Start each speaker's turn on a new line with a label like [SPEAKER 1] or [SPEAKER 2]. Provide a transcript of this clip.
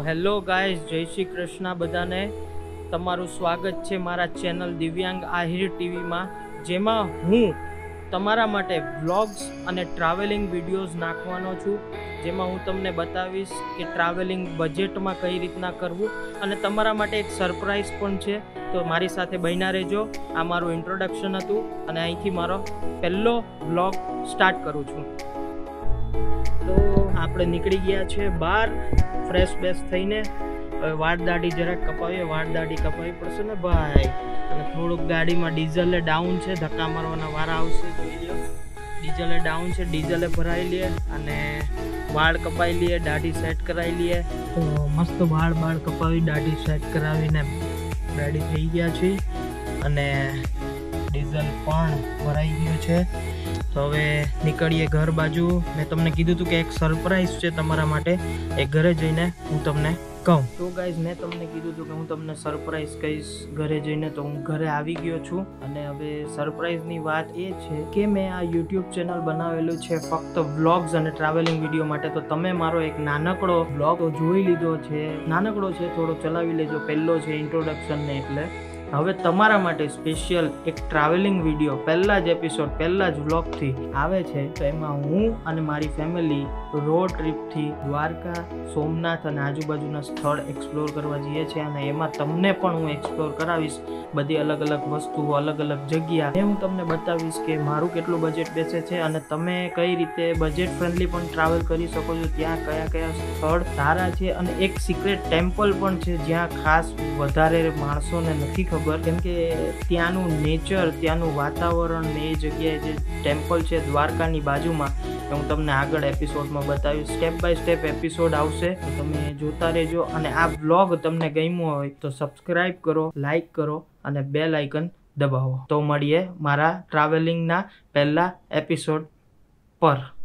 [SPEAKER 1] Hello guys, જય શ્રી કૃષ્ણ બધાને. તમારું સ્વાગત છે મારા ચેનલ દિવ્યાંગ આહિર ટીવીમાં, જેમાં હું તમારા માટે વ્લોગ્સ અને ટ્રાવેલિંગ વિડીયોઝ નાખવાનો છું. જેમાં હું તમને બતાવીશ કે ટ્રાવેલિંગ બજેટમાં કઈ રીતના કરવું અને તમારા માટે એક સરપ્રાઈઝ પણ છે. તો મારી સાથે બન્યા રહેજો. આ મારું ઇન્ટ્રોડક્શન હતું અને અહીંથી મારો પહેલો વ્લોગ સ્ટાર્ટ કરું છું. તો આપણે નીકળી ગયા છે બહાર ફ્રેશ બેશ થઈને. હવે વાળ દાઢી જરાક કપાવીએ વાળ દાઢી કપાવી પડશે ને ભાઈ? અને થોડુંક ગાડીમાં ડીઝલે ડાઉન છે, ધક્કા મારવાના વારા આવશે ડીઝલે ડાઉન છે, ડીઝલે ભરાઈ લઈએ અને વાળ કપાવી લઈએ દાઢી સેટ કરાવી લઈએ તો મસ્ત વાળ બાળ કપાવી, દાઢી સેટ કરાવીને રેડી થઈ ગયા છીએ. અને ડીઝલ પણ ભરાઈ ગયું છે. તો હવે નીકળીએ ઘર બાજુ. મેં તમને કીધું હતું કે એક સરપ્રાઈઝ છે તમારા માટે. એ ઘરે જઈને હું તમને કહું. તો ગાઈઝ મેં તમને કીધું હતું કે હું તમને સરપ્રાઈઝ કહીશ ઘરે જઈને. તો હું ઘરે આવી ગયો છું. અને હવે સરપ્રાઈઝની વાત એ છે કે મેં આ યુટ્યુબ ચેનલ બનાવેલું છે ફક્ત વ્લોગ્સ અને ટ્રાવેલિંગ વીડિયો માટે. તો તમે મારો એક નાનકડો વ્લોગ જોઈ લીધો છે. નાનકડો છે, થોડો ચલાવી લેજો. પહેલો છે ઇન્ટ્રોડક્શન ને એટલે. હવે તમારા માટે સ્પેશિયલ એક ટ્રાવેલિંગ વીડિયો પહેલા જ એપિસોડ પહેલા જ વ્લોગથી આવે છે. તો એમાં હું અને મારી ફેમિલી રોડ ટ્રીપથી દ્વારકા, સોમનાથ અને આજુબાજુના સ્થળ એક્સપ્લોર કરવા જઈએ છીએ અને એમાં તમને પણ હું એક્સપ્લોર કરાવીશ. બધી અલગ અલગ વસ્તુઓ, અલગ અલગ જગ્યા. એ હું તમને બતાવીશ કે મારું કેટલું બજેટ બેસે છે અને તમે કઈ રીતે બજેટ ફ્રેન્ડલી પણ ટ્રાવેલ કરી શકો છો, ત્યાં કયા કયા સ્થળ સારા છે અને એક સિક્રેટ ટેમ્પલ પણ છે જ્યાં ખાસ વધારે માણસોને નથી ખબર. કેમ કે ત્યાંનું નેચર ત્યાંનું વાતાવરણ ને એ જગ્યાએ જે ટેમ્પલ છે દ્વારકાની બાજુમાં, એ હું તમને આગળ એપિસોડમાં બતાવીશ. સ્ટેપ બાય સ્ટેપ એપિસોડ આવશે. તમે જોતા રહેજો. અને આ બ્લોગ તમને ગમ્યો હોય તો સબસ્ક્રાઈબ કરો લાઈક કરો અને બેલ આઇકન દબાવો. તો મળીએ મારા ટ્રાવેલિંગના પહેલા એપિસોડ પર.